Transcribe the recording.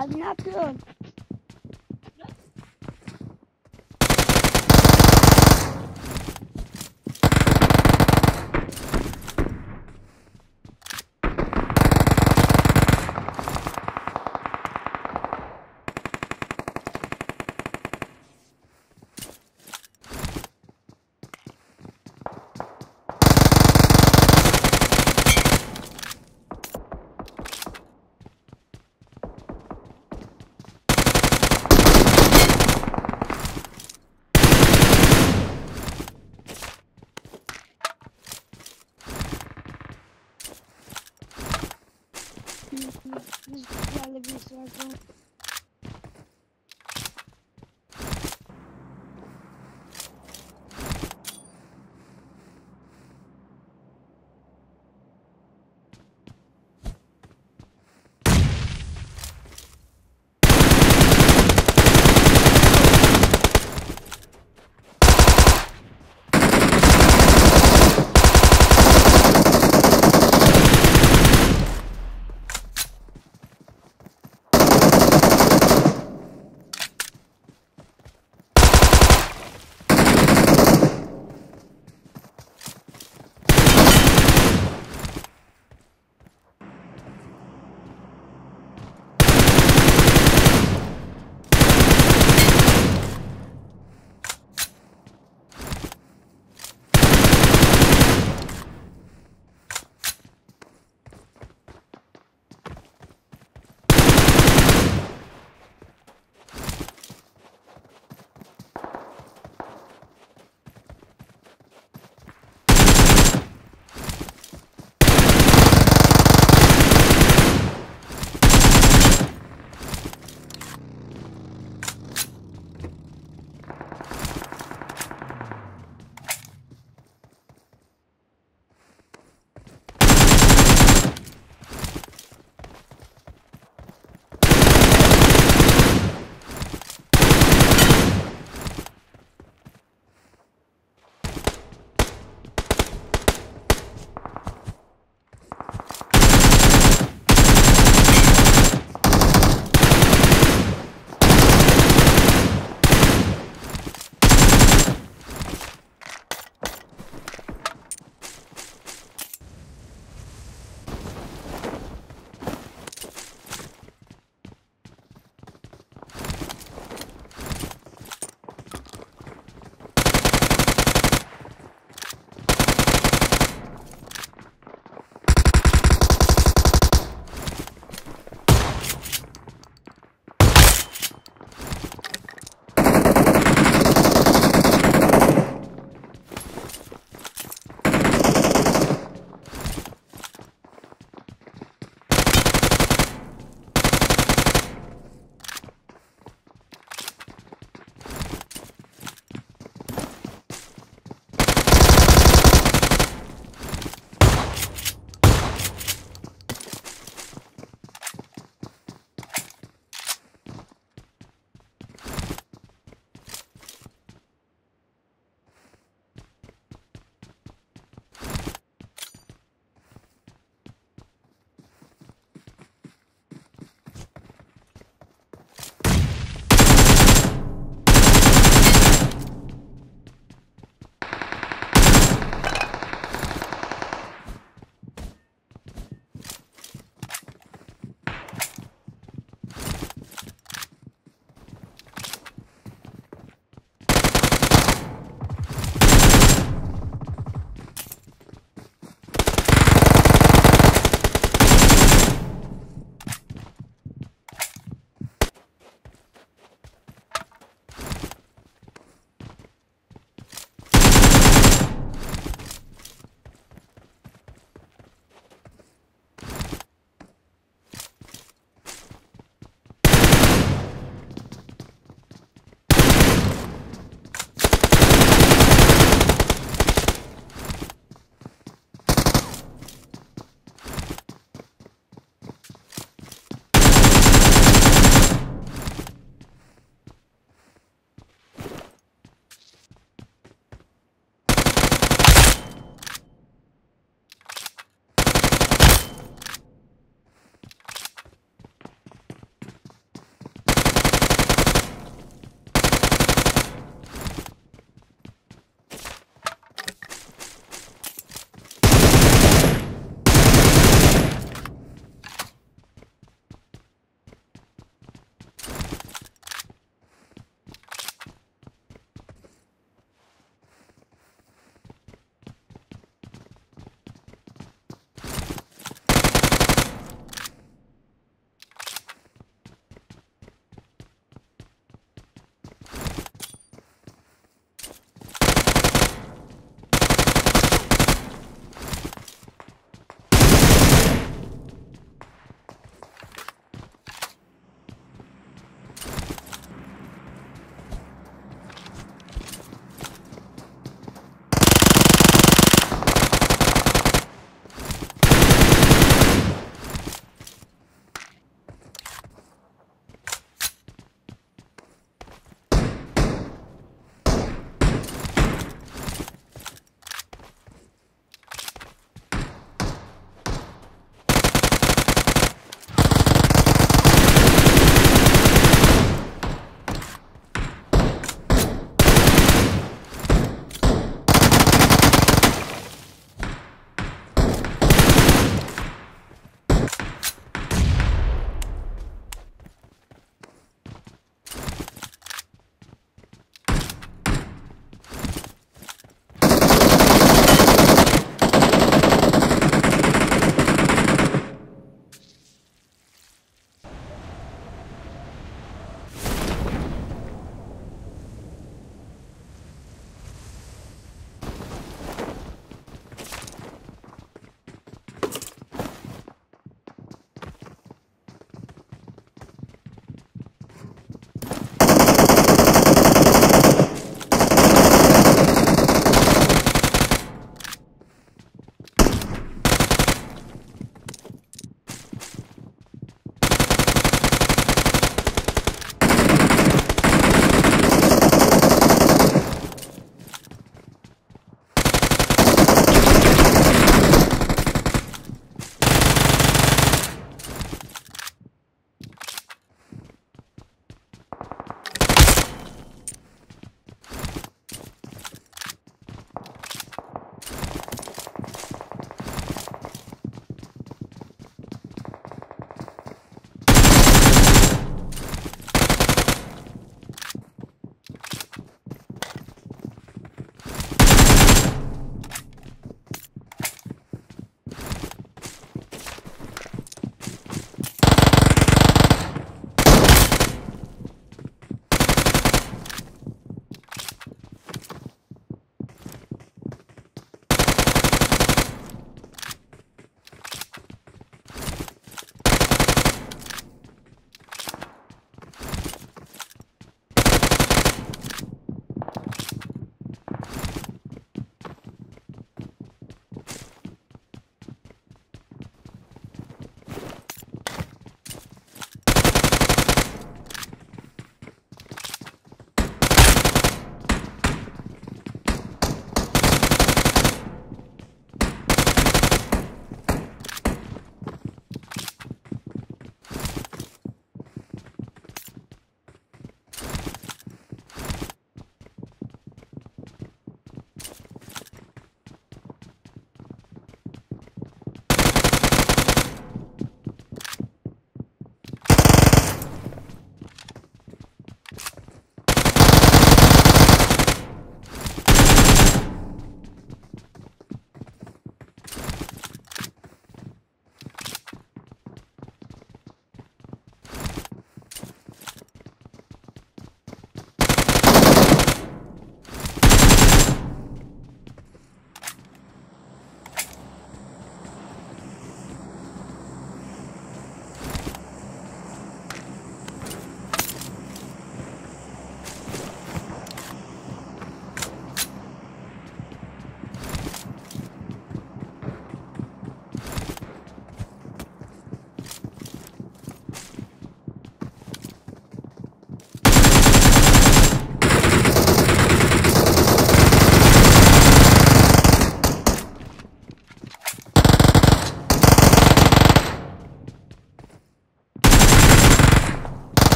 I'm not good. Biz güzel bir şey.